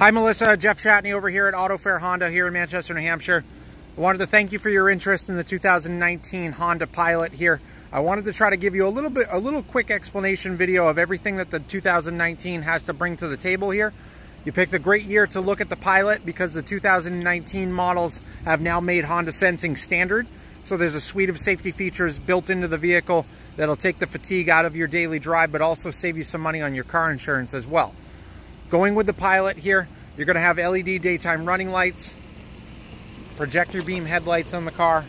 Hi, Melissa. Jeff Chatney over here at AutoFair Honda here in Manchester, New Hampshire. I wanted to thank you for your interest in the 2019 Honda Pilot here. I wanted to try to give you a little bit, a little quick explanation video of everything that the 2019 has to bring to the table here. You picked a great year to look at the Pilot because the 2019 models have now made Honda Sensing standard. So there's a suite of safety features built into the vehicle that'll take the fatigue out of your daily drive, but also save you some money on your car insurance as well. Going with the Pilot here, you're gonna have LED daytime running lights, projector beam headlights on the car,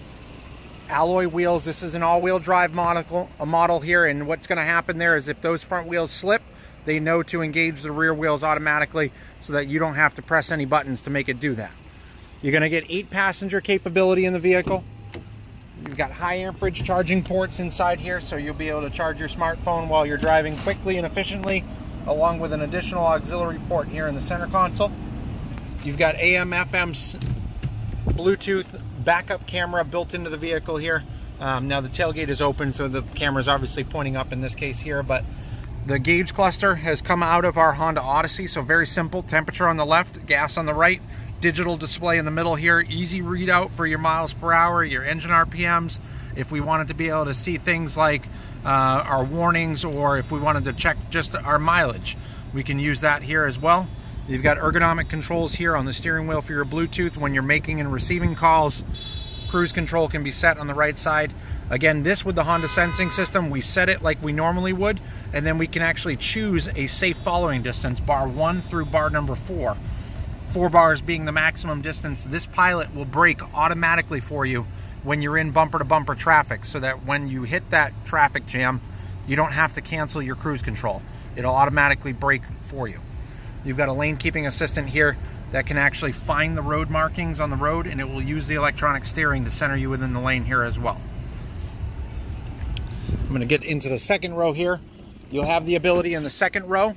alloy wheels. This is an all-wheel drive model, a model here, and what's gonna happen there is if those front wheels slip, they know to engage the rear wheels automatically so that you don't have to press any buttons to make it do that. You're gonna get eight passenger capability in the vehicle. You've got high amperage charging ports inside here, so you'll be able to charge your smartphone while you're driving quickly and efficiently along with an additional auxiliary port here in the center console. You've got AM, FM, Bluetooth backup camera built into the vehicle here. Um, now the tailgate is open, so the camera is obviously pointing up in this case here, but the gauge cluster has come out of our Honda Odyssey, so very simple. Temperature on the left, gas on the right, digital display in the middle here. Easy readout for your miles per hour, your engine RPMs. If we wanted to be able to see things like uh, our warnings or if we wanted to check just our mileage. We can use that here as well. You've got ergonomic controls here on the steering wheel for your Bluetooth when you're making and receiving calls. Cruise control can be set on the right side. Again, this with the Honda sensing system, we set it like we normally would, and then we can actually choose a safe following distance, bar one through bar number four. Four bars being the maximum distance. This pilot will brake automatically for you when you're in bumper to bumper traffic so that when you hit that traffic jam, you don't have to cancel your cruise control. It'll automatically brake for you. You've got a lane keeping assistant here that can actually find the road markings on the road and it will use the electronic steering to center you within the lane here as well. I'm gonna get into the second row here. You'll have the ability in the second row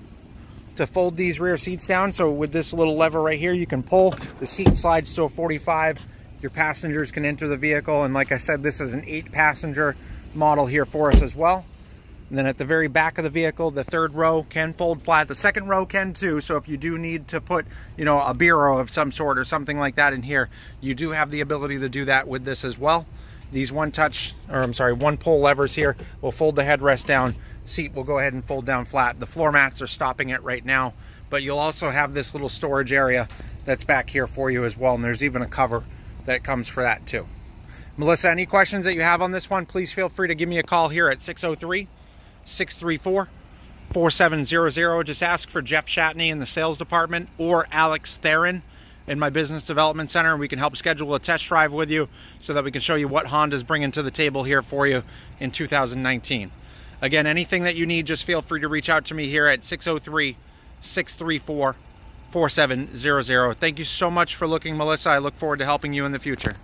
to fold these rear seats down. So with this little lever right here, you can pull the seat slides to a 45 your passengers can enter the vehicle. And like I said, this is an eight passenger model here for us as well. And then at the very back of the vehicle, the third row can fold flat. The second row can too. So if you do need to put, you know, a bureau of some sort or something like that in here, you do have the ability to do that with this as well. These one touch, or I'm sorry, one pull levers here will fold the headrest down. Seat will go ahead and fold down flat. The floor mats are stopping it right now, but you'll also have this little storage area that's back here for you as well. And there's even a cover that comes for that too. Melissa, any questions that you have on this one, please feel free to give me a call here at 603-634-4700. Just ask for Jeff Shatney in the sales department or Alex Theron in my business development center and we can help schedule a test drive with you so that we can show you what Honda's bringing to the table here for you in 2019. Again, anything that you need, just feel free to reach out to me here at 603 634 4700. Thank you so much for looking, Melissa. I look forward to helping you in the future.